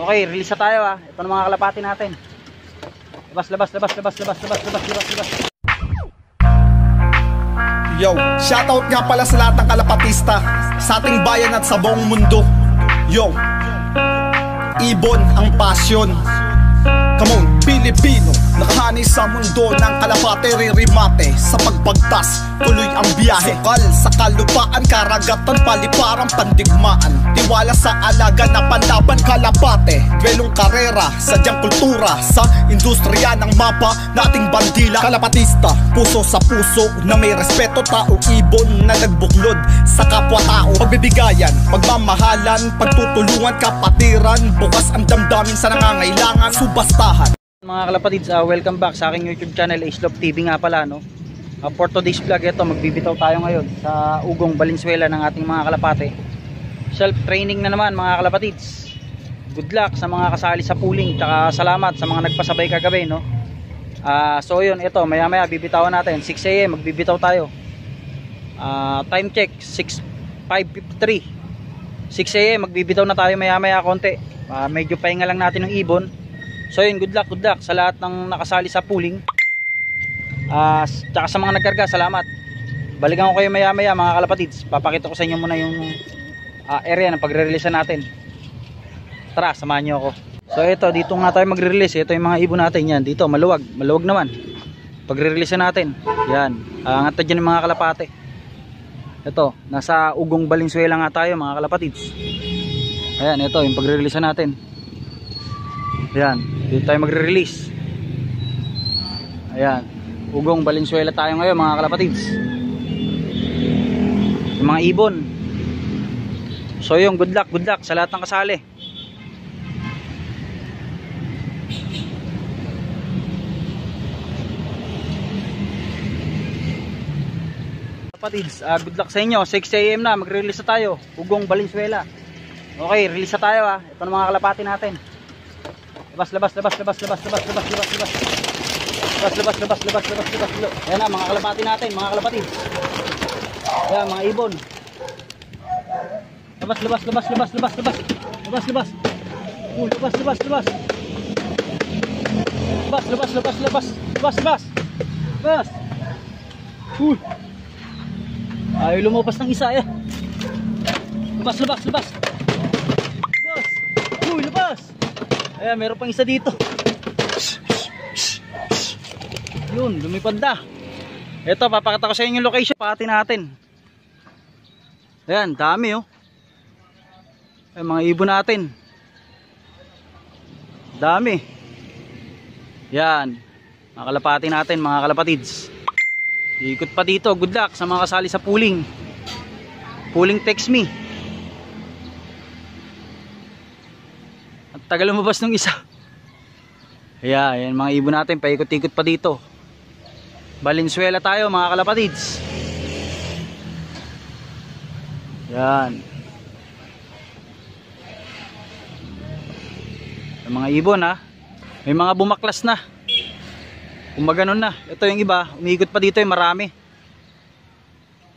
Okay, release tayo ah. Ito na mga kalapati natin. Labas, labas, labas, labas, labas, labas, labas, labas, labas. Yo, shoutout nga pala sa lahat ng kalapatista sa ating bayan at sa buong mundo. Yo, ibon ang pasyon. Come on, Pilipino, nakahani sa mundo ng kalapate ririmate Sa pagbagtas, tuloy ang biyahe Sukal sa kalupaan, karagatan, paliparang pandigmaan. Tiwala sa alaga na panlaban kalapate Dwelong karera, sadyang kultura Sa industriya ng mapa nating bandila. Kalapatista, puso sa puso na may respeto Tao ibon na nagbuklod sa kapwa-tao. Pagbibigayan, pagmamahalan, pagtutulungan, kapatiran Bukas ang damdamin sa nangangailangan, subastahan Mga kalapatids, ah, welcome back sa aking YouTube channel, Islop TV nga pala, no? Ah, for today's vlog, ito, magbibitaw tayo ngayon sa Ugong Valenzuela ng ating mga kalapate. Self-training na naman, mga kalapatids. Good luck sa mga kasali sa pooling, tsaka salamat sa mga nagpasabay kagabi, no? Ah, so yun, ito, maya maya, bibitawan natin. 6am, magbibitaw tayo. Ah, time check, 6.553. 6am, magbibitaw na tayo maya maya konti. Ah, medyo pahinga lang natin ng ibon. So yun, good luck, good luck sa lahat ng nakasali sa pooling. S- tsaka sa mga nagkarga, salamat. Balikan ko kayo maya maya mga kalapatids. Papakita ko sa inyo muna yung ah, area ng pagre-release natin. Tara, samahan niyo ako. So ito, dito nga tayo magre-release. Ito yung mga ibon natin yan. Dito, maluwag. Maluwag naman. Pagre-release natin. Yan. Angat na dyan yung mga kalapate. Ito, nasa Ugong Valenzuela nga tayo mga kalapatids. Ayan, ito yung pagre-release natin. Ayan, dito tayo magre-release. Ayan, Ugong Valenzuela tayo ngayon mga kalapatids. Yung mga ibon. So yung good luck, good luck sa lahat ng kasali. Kapatids, ah, good luck sa inyo. 6am na, magre-release na tayo. Ugong Valenzuela. Okay, release na tayo ah. Ito na mga kalapati natin. Labas, labas, labas, labas, labas, labas, labas, labas, labas. Labas, labas, labas, labas, labas, labas. Ayan na, mga kalapati natin, mga kalapati. Ayan, mga ibon. Labas, labas, labas, labas, labas, labas. Labas, labas. Uh, labas, labas, labas. Labas, labas, labas, labas. Labas, labas. Labas. Uh. Ayaw lumabas ng isa eh. Labas, labas. Labas. Uy, labas. Ayan, meron pang isa dito. Yun, lumipad na. Ito, papakita ko sa inyo yung location. Pati natin. Ayan, dami oh. Ayan, mga ibon natin. Dami. Yan. Mga kalapati natin, mga kalapatids. Ikot pa dito. Good luck sa mga kasali sa pooling. Pooling text me. Tagal lumabas ng isa. Ayan, ayan mga ibon natin. Paikot-ikot pa dito. Valenzuela tayo mga kalapatids. Yan. Yung mga ibon ha. May mga bumaklas na. Kung maganon na. Ito yung iba. Umiikot pa dito yung marami.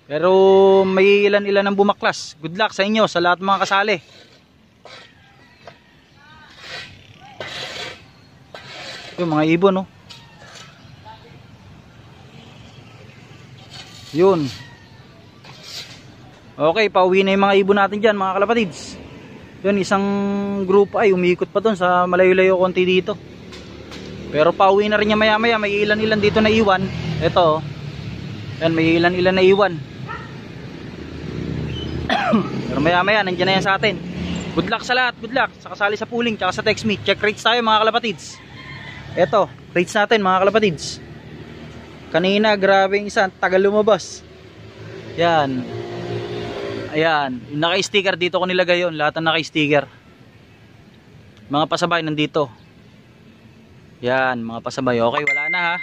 Pero may ilan-ilan ang bumaklas. Good luck sa inyo sa lahat mga kasali. Yung mga ibon no. Yun. Okay, pauwi na yung mga ibon natin dyan mga kalapatids. Yun, isang grupo ay umiikot pa doon sa malayo-layo konti dito. Pero pauwi na rin niya maya maya. May ilan-ilan dito na iwan. Ito. oh. Yan, may ilan-ilan na iwan. Pero maya maya, nandiyan na yan sa atin. Good luck sa lahat, good luck. Sa kasali sa pooling, tsaka sa text me. Check rates tayo mga kalapatids. Ito, rates natin mga kalapatids. Kanina, grabe yung isa. Tagal lumabas. Yan. Ayan. Yung naka-sticker dito ko nilagay yun. Lahat ng naka-sticker. Mga pasabay nandito. Yan, mga pasabay. Okay, wala na ha.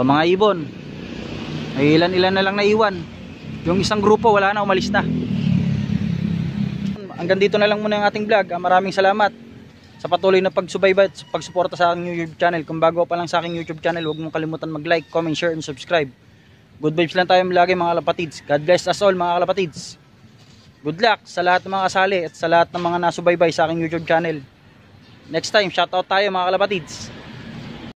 O mga ibon. May ilan-ilan na lang naiwan. Yung isang grupo, wala na, umalis na. Hanggang dito na lang muna yung ating vlog. Ah, Maraming salamat sa patuloy na pagsubaybay at pagsuporta sa aking YouTube channel. Kung bago pa lang sa aking YouTube channel, huwag mong kalimutan mag-like, comment, share, and subscribe. Good vibes lang tayo lagi mga kalapatids. God bless us all mga kalapatids. Good luck sa lahat ng mga kasali at sa lahat ng mga nasubaybay sa aking YouTube channel. Next time, shoutout tayo mga kalapatids.